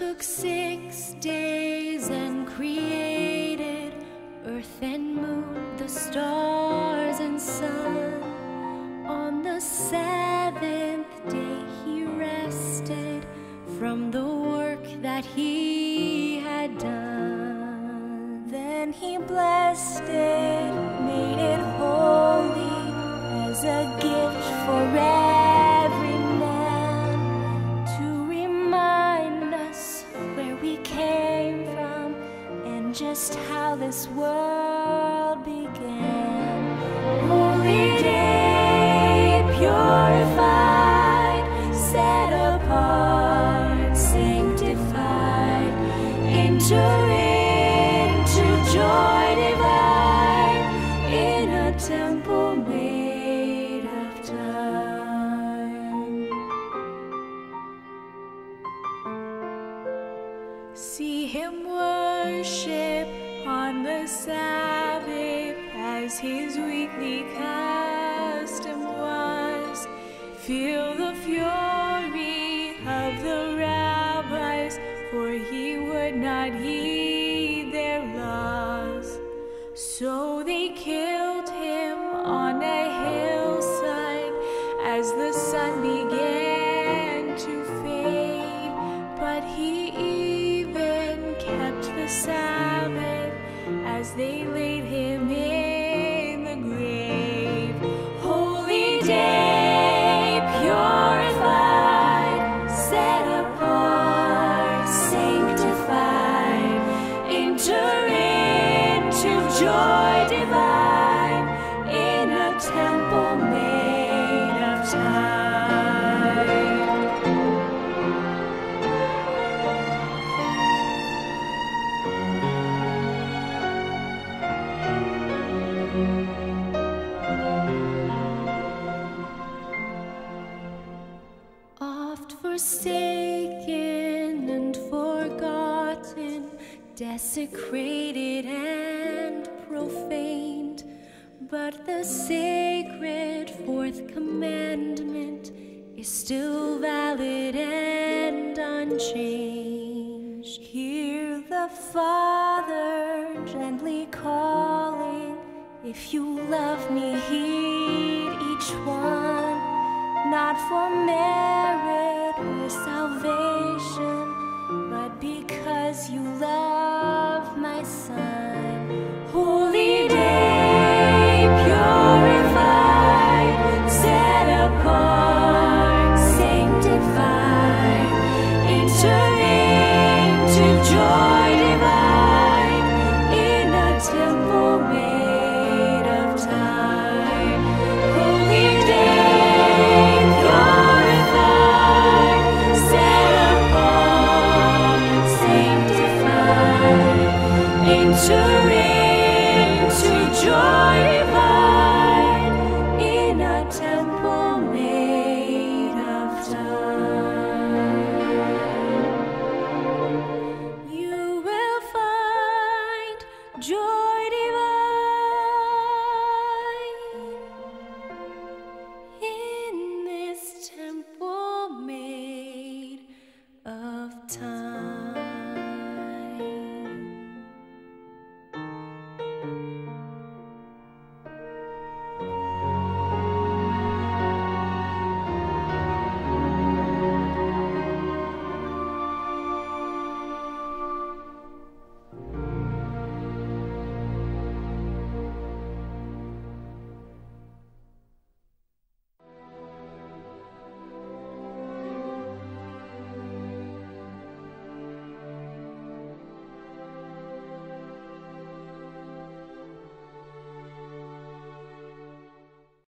took six days and created earth and moon, the stars and sun. On the seventh day he rested from the work that he had done. Then he blessed it, made it holy as a just how this world began. Holy day, purified, set apart, sanctified, enter into joy divine in a temple made of time. See him worship on the Sabbath as his weekly custom was. Feel the fury of the rabbis, for he would not heed their laws. So they killed joy divine in a temple made of time. Forsaken and forgotten, desecrated and profaned. But the sacred fourth commandment is still valid and unchanged. Hear the Father gently calling. If you love me, heed